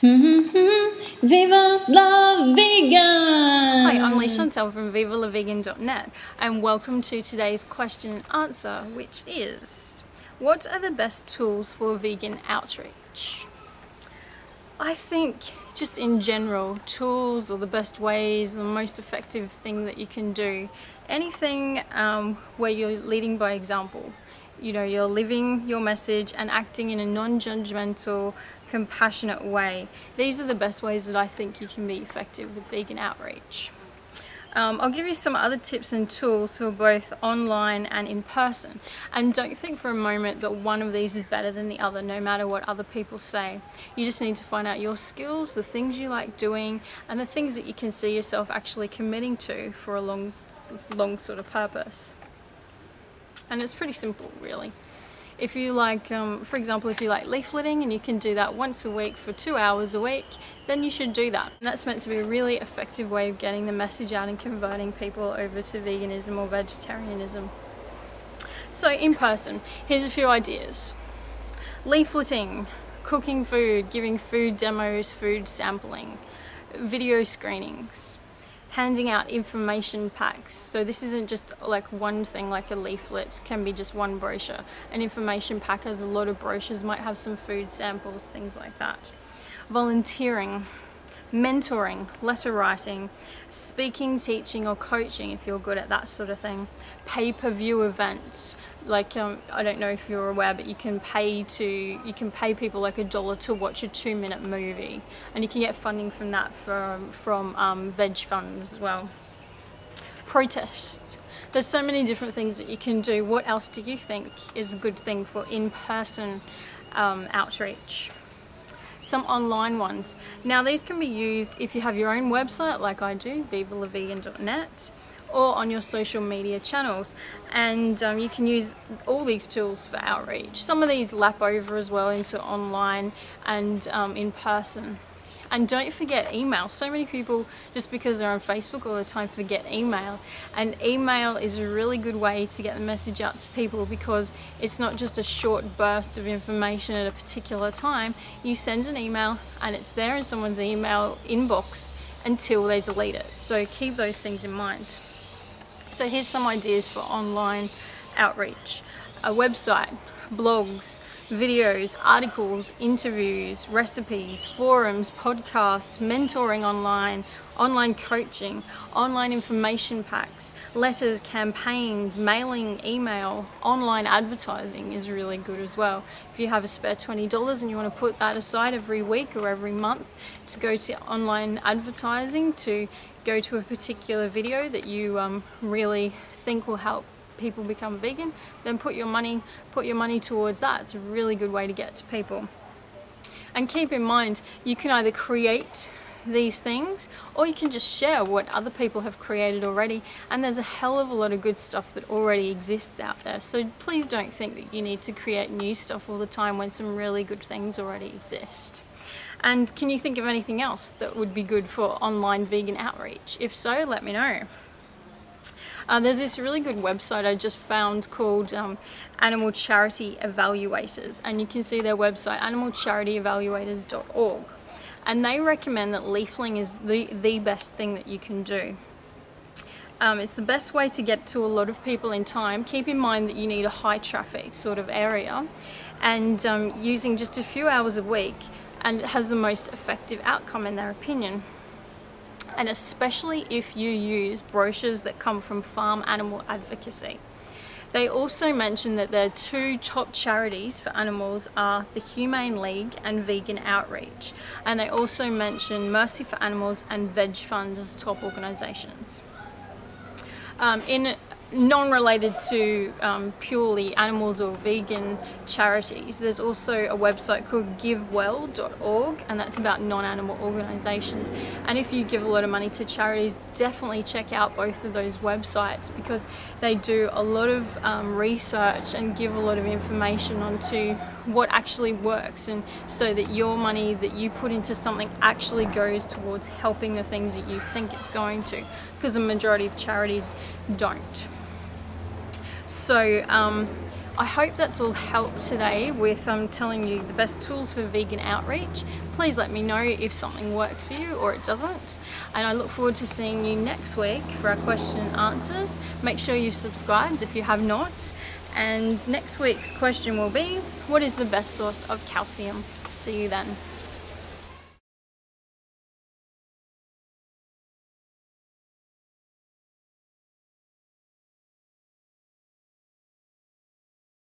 Viva la vegan! Hi, I'm Leigh-Chantelle from VivaLaVegan.net and welcome to today's question and answer, which is What are the best tools for vegan outreach? I think just in general, tools or the best ways, the most effective thing that you can do, anything um, where you're leading by example you know you're living your message and acting in a non-judgmental compassionate way. These are the best ways that I think you can be effective with vegan outreach. Um, I'll give you some other tips and tools for both online and in person. And don't think for a moment that one of these is better than the other no matter what other people say. You just need to find out your skills the things you like doing and the things that you can see yourself actually committing to for a long long sort of purpose. And it's pretty simple really if you like um, for example if you like leafleting and you can do that once a week for two hours a week then you should do that. And that's meant to be a really effective way of getting the message out and converting people over to veganism or vegetarianism. So in person here's a few ideas. Leafleting cooking food giving food demos food sampling video screenings handing out information packs. So this isn't just like one thing like a leaflet, can be just one brochure. An information pack has a lot of brochures, might have some food samples, things like that. Volunteering mentoring, letter writing, speaking, teaching or coaching if you're good at that sort of thing, pay-per-view events, like um, I don't know if you're aware but you can pay to you can pay people like a dollar to watch a two minute movie and you can get funding from that from, from um, veg funds as well. Protests. There's so many different things that you can do. What else do you think is a good thing for in-person um, outreach? Some online ones. Now these can be used if you have your own website like I do, vivalavegan.net or on your social media channels and um, you can use all these tools for outreach. Some of these lap over as well into online and um, in person. And don't forget email. So many people, just because they're on Facebook all the time, forget email. And email is a really good way to get the message out to people because it's not just a short burst of information at a particular time. You send an email and it's there in someone's email inbox until they delete it. So keep those things in mind. So here's some ideas for online outreach. A website, blogs, videos, articles, interviews, recipes, forums, podcasts, mentoring online, online coaching, online information packs, letters, campaigns, mailing, email, online advertising is really good as well. If you have a spare $20 and you want to put that aside every week or every month to go to online advertising to go to a particular video that you um, really think will help people become vegan, then put your money put your money towards that. It's a really good way to get to people. And keep in mind, you can either create these things or you can just share what other people have created already. And there's a hell of a lot of good stuff that already exists out there. So please don't think that you need to create new stuff all the time when some really good things already exist. And can you think of anything else that would be good for online vegan outreach? If so let me know uh, there's this really good website I just found called um, Animal Charity Evaluators and you can see their website animalcharityevaluators.org and they recommend that leafling is the, the best thing that you can do. Um, it's the best way to get to a lot of people in time. Keep in mind that you need a high traffic sort of area and um, using just a few hours a week and it has the most effective outcome in their opinion and especially if you use brochures that come from farm animal advocacy. They also mention that their two top charities for animals are the Humane League and Vegan Outreach. And they also mention Mercy for Animals and Veg Fund as top organisations. Um, in non-related to um, purely animals or vegan charities. There's also a website called givewell.org and that's about non-animal organizations. And if you give a lot of money to charities, definitely check out both of those websites because they do a lot of um, research and give a lot of information onto what actually works and so that your money that you put into something actually goes towards helping the things that you think it's going to because the majority of charities don't. So um, I hope that's all helped today with um, telling you the best tools for vegan outreach. Please let me know if something worked for you or it doesn't. And I look forward to seeing you next week for our question and answers. Make sure you've subscribed if you have not. And next week's question will be, what is the best source of calcium? See you then.